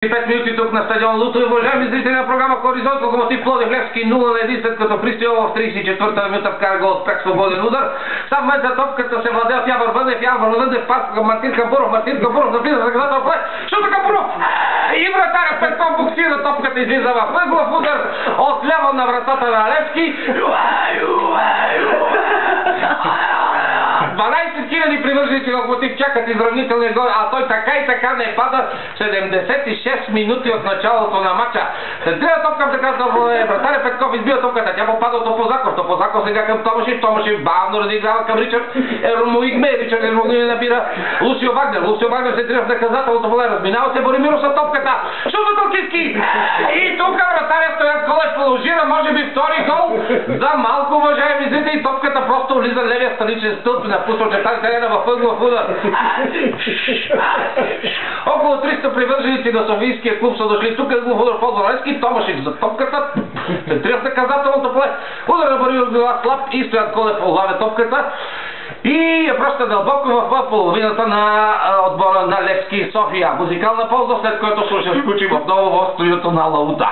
5 минути тук на стадион Луто. Уважаеми зрители на програма Хоризонт, Локомотив Плодив Левски 0 на 1, след като Христо в 34-та минута вкара гол от пек свободен удар. Там в момента топката се владее от Явър Въдев, Явър Въдев, пас към Мартин Камбуров, Мартин Камбуров навлиза за градата плay. Шута Камбуров! И вратаря Петков буксира, топката излиза в ъглов удар от ляво на вратата на Левски. 12 хиляди привърженици локомотив чакат изравнителния гол, а той така и така не пада 76 минути от началото на матча. Центрира топка в така е вратаря Петков избива топката, тя попада от Топозаков. Топозаков сега към Томашев, Томашев бавно разиграва към Ричард Ермоигме, Ричард Ермоигме набира Лусио Вагнер. Лусио Вагнер се трива в наказателното поле, разминава се Боримиро с топката. Шута Толкиски! И Колев положира, може би втори гол. За малко, уважаеми зрители, топката просто влиза левия страничен стълб, напусна чертан терена в ъглов удар. Около 300 привърженици на Софийския клуб са дошли тук ъглов удар по Зеленски, Томашик за топката, центрира в наказателното поле, удар на Борисов била слаб и Стоян Колев улавя топката. И я просто дълбоко в половината на отбора на Левски София. Музикална полза, след което слушам включим отново в студиото на Лауда.